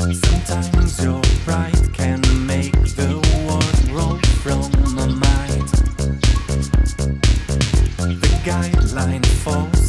Sometimes your pride can make the world roll from my mind. The guideline for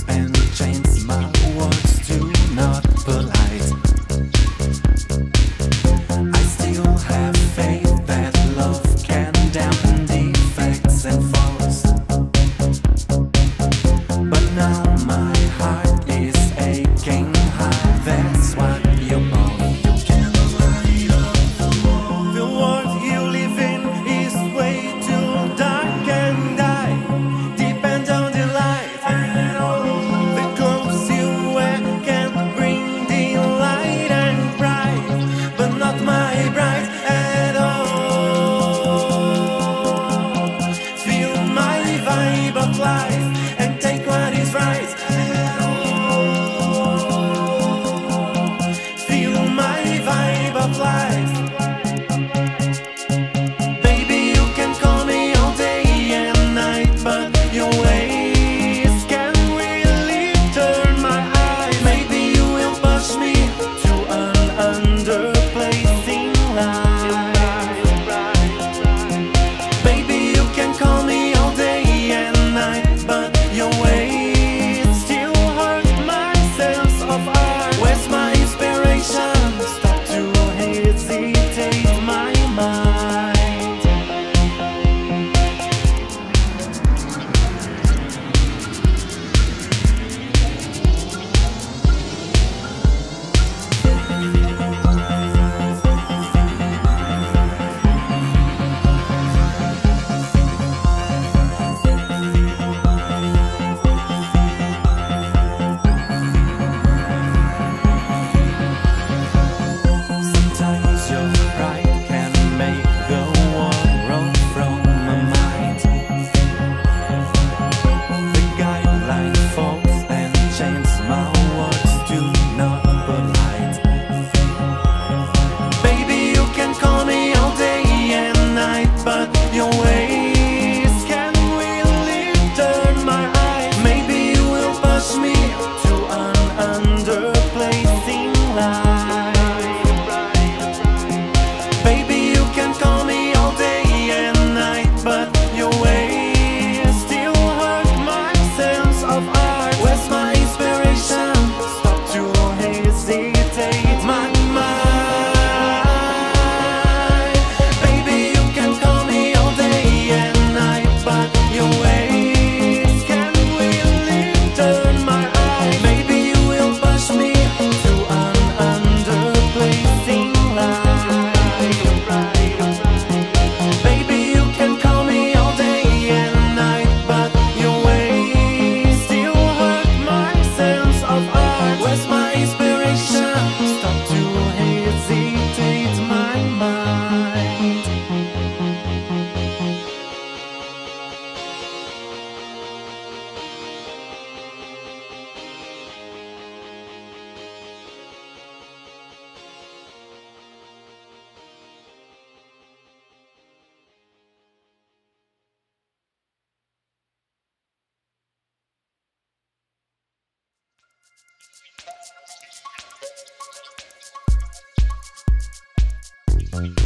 Thank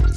you.